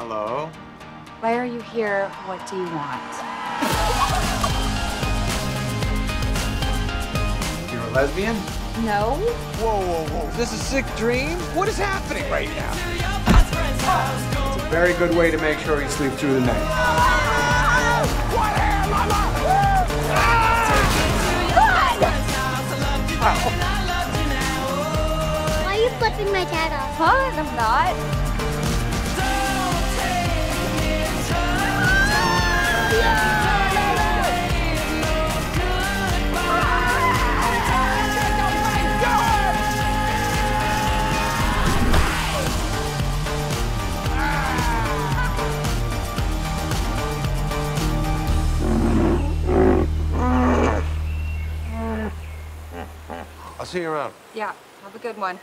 Hello? Why are you here? What do you want? You're a lesbian? No. Whoa, whoa, whoa. Is this a sick dream? What is happening right now? It's a very good way to make sure you sleep through the night. Why are you flipping my dad off? Fun, I'm not. See you around. Yeah, have a good one.